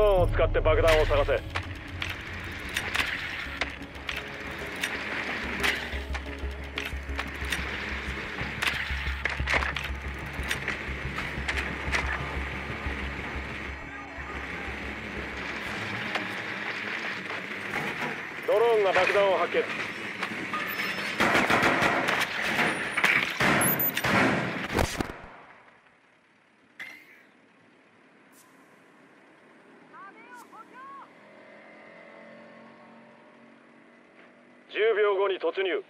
ドローンを使って爆弾を探せ。ドローンが爆弾を発見10秒後に突入。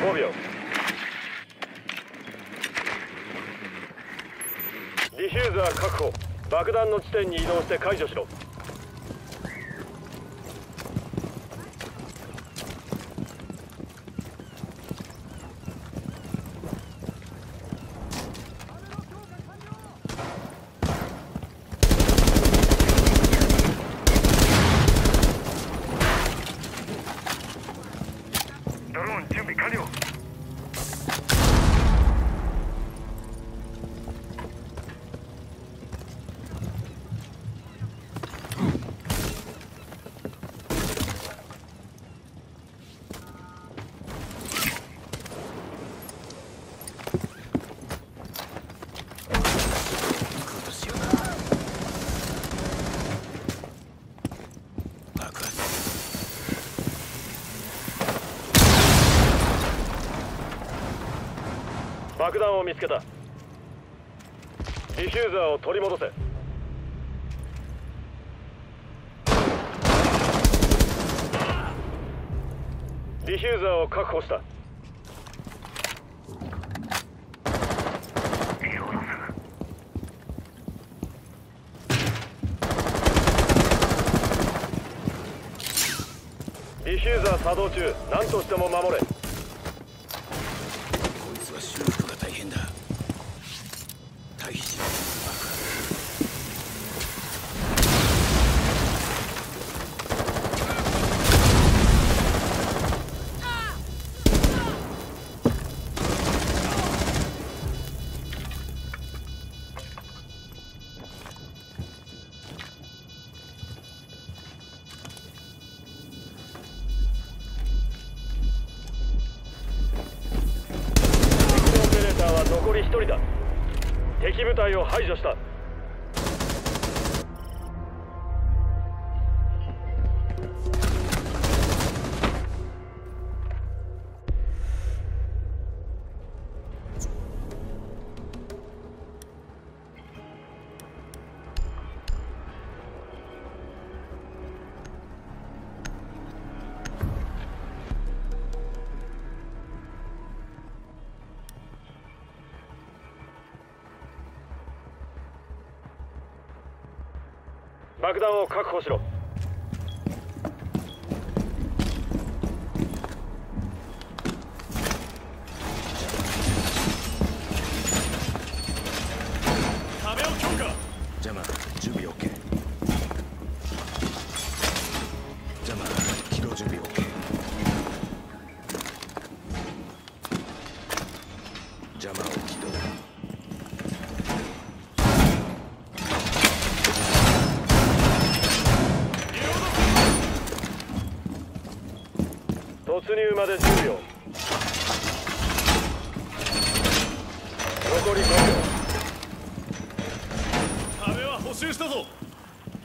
5秒。ディフューザー確保。爆弾の地点に移動して解除しろ。爆弾を見つけた。ディフューザーを取り戻せ。ディフューザーを確保した。ディフューザー作動中。何としても守れ。人だ。敵部隊を排除した。爆弾を確保しろ。壁を強化。邪魔準備 OK 残り5秒壁は補修したぞ。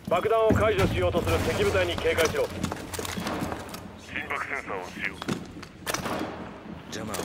爆弾を解除しようとする敵部隊に警戒しろ。心拍センサーを使用。邪魔を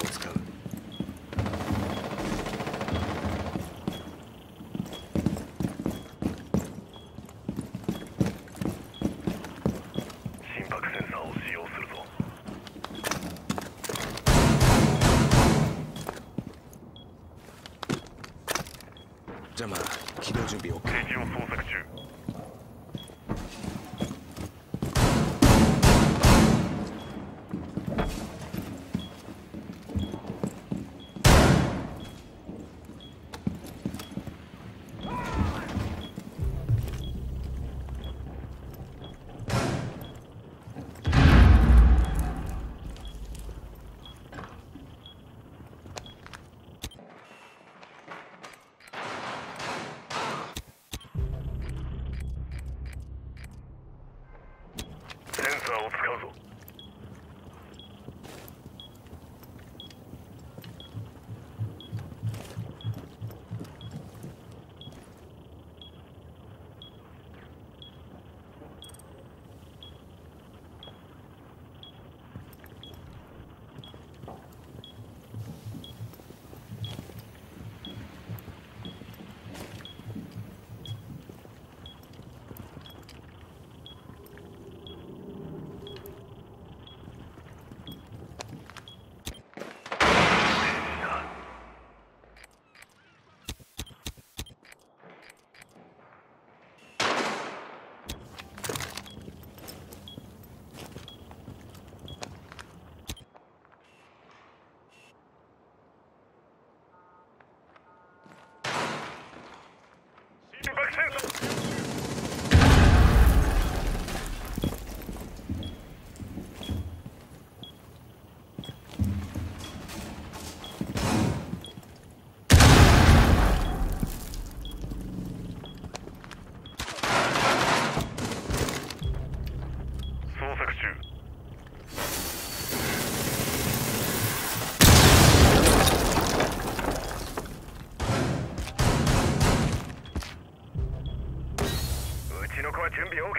心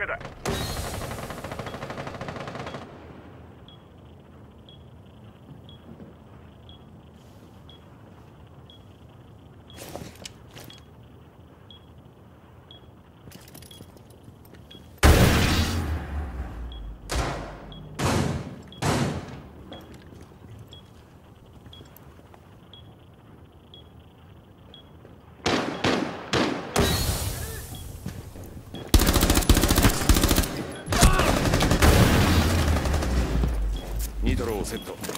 準セット。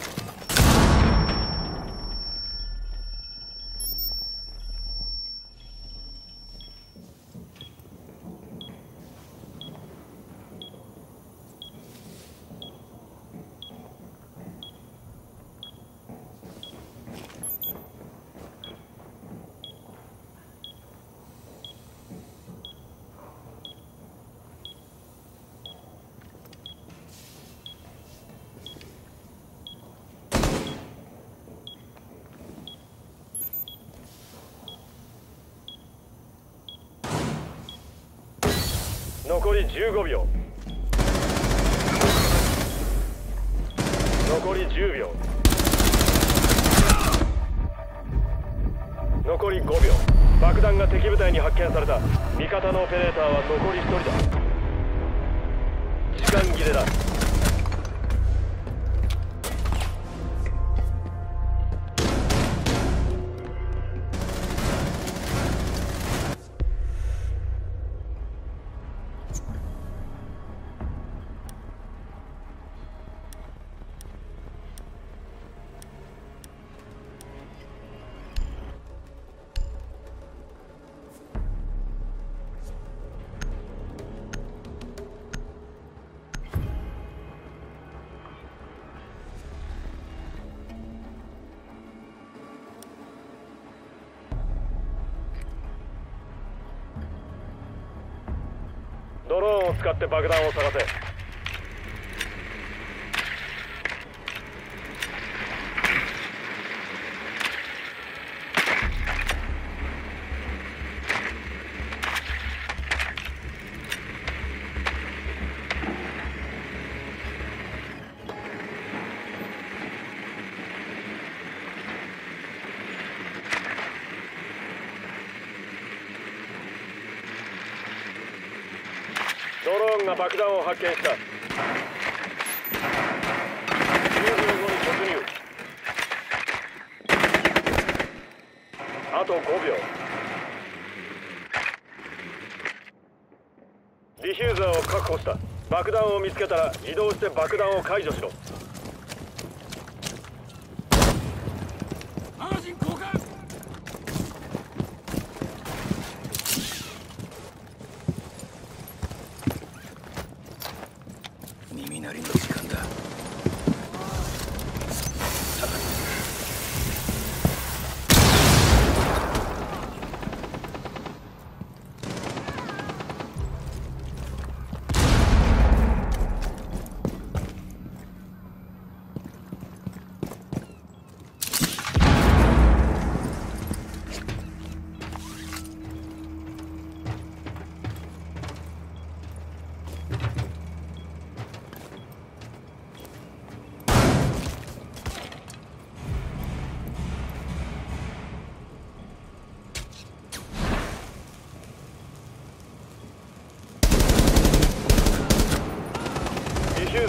残り15秒。残り10秒。残り5秒。爆弾が敵部隊に発見された。味方のオペレーターは残り1人だ。時間切れだ。ドローンを使って爆弾を探せ。が爆弾を発見した。10秒後に突入。あと5秒。ディフューザーを確保した。爆弾を見つけたら移動して爆弾を解除しろ。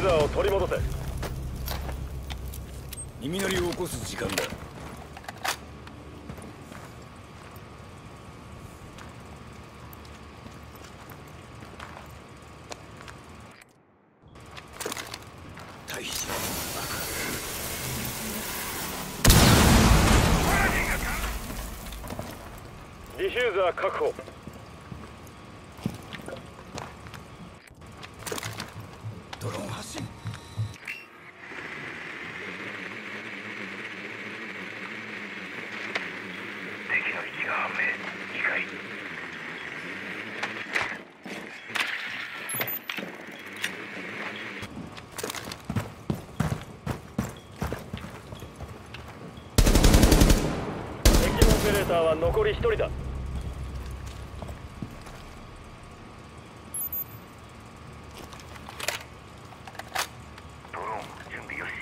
ザーを取り戻せ。耳鳴りを起こす時間だ。ディフューザー確保ドローン発進敵の位置が判明理解敵のオペレーターは残り1人だ。ドローン準備よし。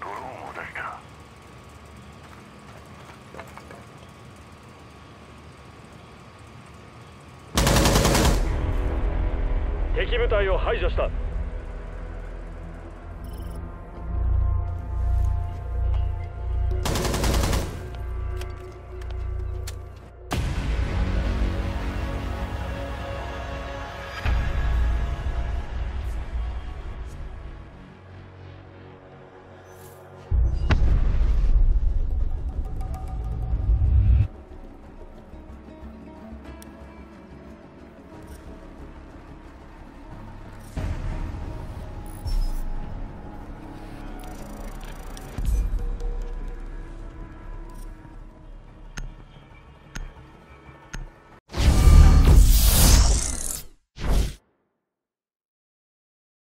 ドローンを出した。敵部隊を排除した